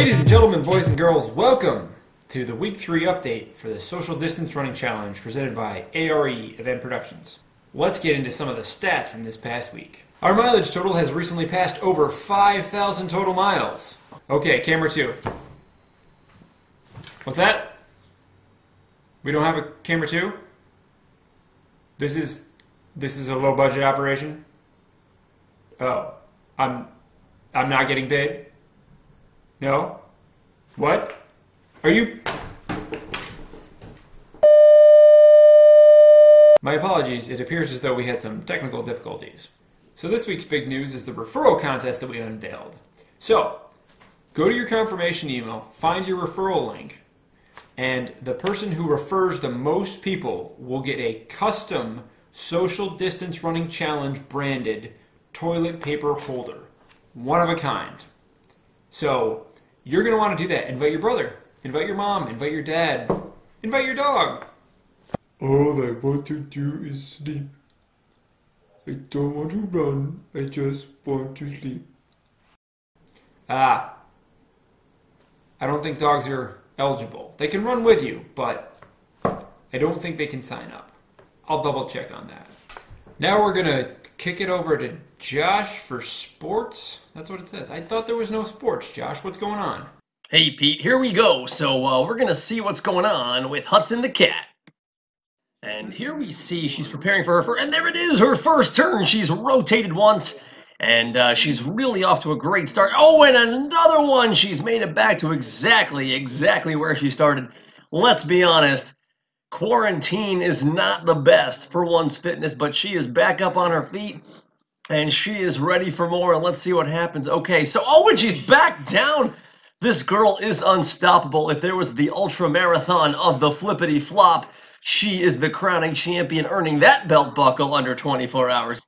Ladies and gentlemen, boys and girls, welcome to the week three update for the Social Distance Running Challenge presented by ARE Event Productions. Let's get into some of the stats from this past week. Our mileage total has recently passed over 5,000 total miles. Okay, camera two. What's that? We don't have a camera two? This is this is a low budget operation? Oh. I'm I'm not getting paid? No? What? Are you My apologies, it appears as though we had some technical difficulties. So this week's big news is the referral contest that we unveiled. So, go to your confirmation email, find your referral link, and the person who refers the most people will get a custom social distance running challenge branded toilet paper holder. One of a kind. So, you're going to want to do that. Invite your brother, invite your mom, invite your dad, invite your dog. All I want to do is sleep. I don't want to run, I just want to sleep. Ah. I don't think dogs are eligible. They can run with you, but I don't think they can sign up. I'll double check on that. Now we're going to kick it over to Josh for sports. That's what it says. I thought there was no sports. Josh, what's going on? Hey Pete, here we go. So uh, we're gonna see what's going on with Hudson the cat. And here we see she's preparing for her and there it is, her first turn. She's rotated once, and uh, she's really off to a great start. Oh, and another one. She's made it back to exactly, exactly where she started. Let's be honest. Quarantine is not the best for one's fitness, but she is back up on her feet and she is ready for more. And let's see what happens. Okay, so oh, and she's back down. This girl is unstoppable. If there was the ultra marathon of the flippity flop, she is the crowning champion, earning that belt buckle under 24 hours.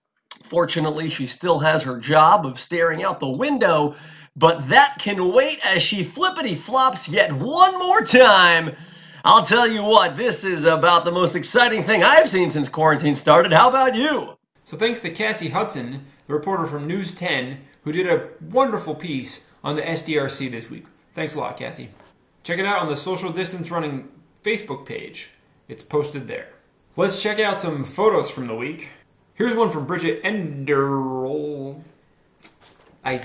Fortunately, she still has her job of staring out the window, but that can wait as she flippity flops yet one more time. I'll tell you what, this is about the most exciting thing I've seen since quarantine started. How about you? So thanks to Cassie Hudson, the reporter from News 10, who did a wonderful piece on the SDRC this week. Thanks a lot, Cassie. Check it out on the Social Distance Running Facebook page. It's posted there. Let's check out some photos from the week. Here's one from Bridget Enderl. I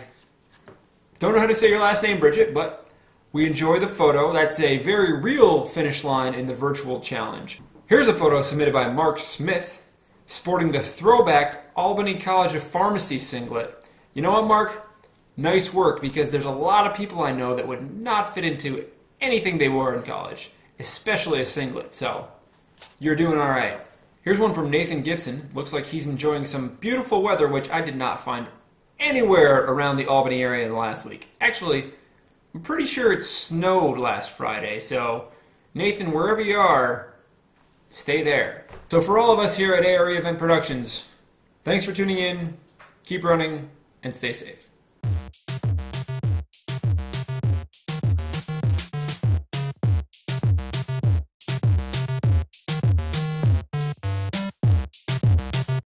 don't know how to say your last name, Bridget, but we enjoy the photo. That's a very real finish line in the virtual challenge. Here's a photo submitted by Mark Smith, sporting the throwback Albany College of Pharmacy singlet. You know what, Mark? Nice work because there's a lot of people I know that would not fit into anything they wore in college, especially a singlet. So, you're doing all right. Here's one from Nathan Gibson. Looks like he's enjoying some beautiful weather, which I did not find anywhere around the Albany area last week. Actually, I'm pretty sure it snowed last Friday. So, Nathan, wherever you are, stay there. So, for all of us here at ARE Event Productions, thanks for tuning in, keep running, and stay safe.